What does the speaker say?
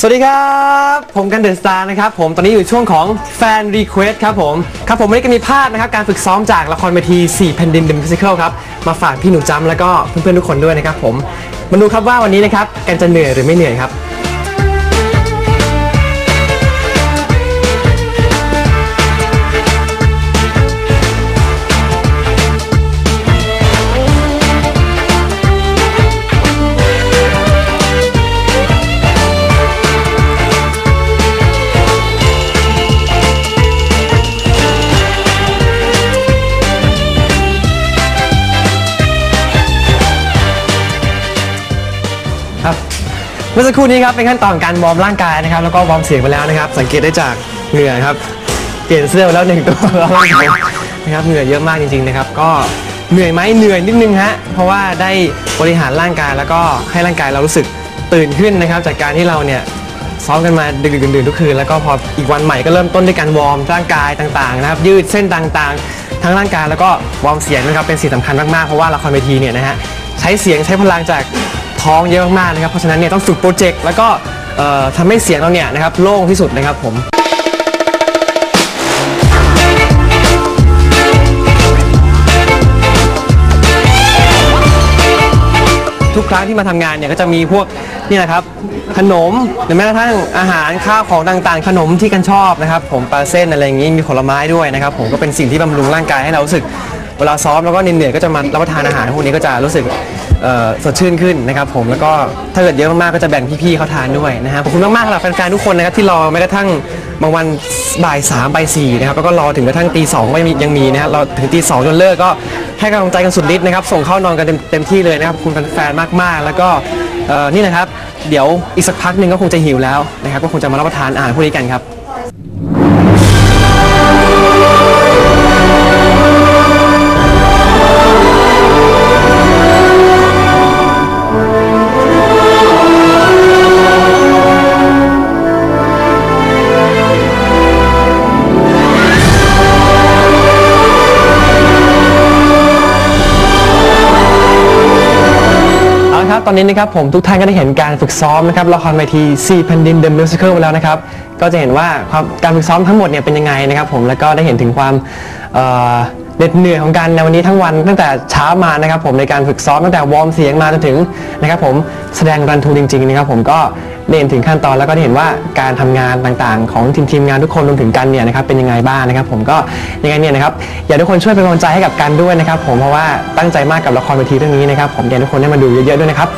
สวัสดีครับ ผมกัน The Star นะครับผมตอนนี้อยู่ช่วงของ fan request ครับผมครับผมวันนี้ก็มีภาพนะครับการฝึกซ้อมจากละครเวที4แผ่นดินเดอะ musical ครับมาฝากพี่หนูจำแล้วก็เพื่อนๆทุกคนด้วยนะครับผมมาดูครับว่าวันนี้นะครับกันจะเหนื่อยหรือไม่เหนื่อยครับ ครับเมื่อสักครู่นี้ครับเป็นขั้นตอนการวอร์มร่างกายนะครับ แล้วก็วอร์มเสียงไปแล้วนะครับ สังเกตได้จากเหงื่อครับ เปลี่ยนเสื้อไปแล้วหนึ่งตัวนะครับเหงื่อเยอะมากจริง ๆนะครับ ก็เหนื่อยไหมเหนื่อยนิดนึงฮะเพราะว่าได้บริหารร่างกายแล้วก็ให้ร่างกายเรารู้สึกตื่นขึ้นนะครับ จากการที่เราเนี่ยซ้อมกันมาดึกๆดื่นๆทุกคืนแล้วก็พออีกวันใหม่ก็เริ่มต้นด้วยการวอร์มร่างกายต่างๆนะครับ ยืดเส้นต่างๆ ทั้งร่างกายแล้วก็วอร์มเสียงนะครับเป็นสิ่งสำคัญมากๆเพราะว่าละครเวทีเนี่ยนะฮะใช้เสียงใช้พลังจาก ท้องเยอะมากๆนะครับ เพราะฉะนั้นเนี่ยต้องฝึกโปรเจกต์แล้วก็เอ่อทำให้เสียงเราเนี่ยนะครับโล่งที่สุดนะครับผมทุกครั้งที่มาทำงานเนี่ยก็จะมีพวกนี่แหละครับขนมหรือแม้กระทั่งอาหารข้าวของต่างๆ ขนมที่กันชอบนะครับ ผมปลาเส้นอะไรอย่างนี้มีผลไม้ด้วยนะครับ ผมก็เป็นสิ่งที่บำรุงร่างกายให้เรารู้สึกเวลาซ้อมแล้วก็เหนื่อยๆก็จะมารับประทานอาหารพวกนี้ก็จะรู้สึก เอ่อสดชื่นขึ้นนะครับผมแล้วก็ถ้าเกิดเยอะมากๆก็จะแบ่งพี่ๆเขาทานด้วยนะครับขอบคุณมากๆสำหรับแฟนๆทุกคนนะครับที่รอแม้กระทั่งบางวันบ่ายสามบ่ายสี่นะครับแล้วก็รอถึงกระทั่งตีสองก็ยังมียังมีนะฮะรอถึงตีสองจนเลิกก็ให้กำลังใจกันสุดฤทธิ์นะครับส่งเข้านอนกันเต็มเต็มที่เลยนะครับขอบคุณแฟนๆมากๆ แล้วก็เอ่อนี่นะครับเดี๋ยวอีกสักพักหนึ่งก็คงจะหิวแล้วนะครับก็คงจะมารับประทานอาหารพวกนี้กันครับ ครับตอนนี้นะครับผมทุกท่านก็ได้เห็นการฝึกซ้อมนะครับละครเวที4แผ่นดิน The Musical ไปแล้วนะครับก็จะเห็นว่าความการฝึกซ้อมทั้งหมดเนี่ยเป็นยังไงนะครับผมแล้วก็ได้เห็นถึงความ เหน็ดเหนื่อยของการในวันนี้ทั้งวันตั้งแต่เช้ามานะครับ ผมในการฝึกซ้อมตั้งแต่วอร์มเสียงมาจนถึงนะครับผมแสดงรันทูจริงๆนะครับผมก็ได้เห็นถึงขั้นตอนแล้วก็ได้เห็นว่าการทำงานต่างๆ ของทีมทีมงานทุกคนรวมถึงกันเนี่ยนะครับเป็นยังไงบ้างนะครับ ผมก็ยังไงเนี่ยนะครับอยากให้ทุกคนช่วยเป็นกำลังใจให้กับกันด้วยนะครับ ผมเพราะว่าตั้งใจมากกับละครเวทีเรื่องนี้นะครับ ผมอยากให้ทุกคนได้มาดูเยอะๆด้วยนะครับ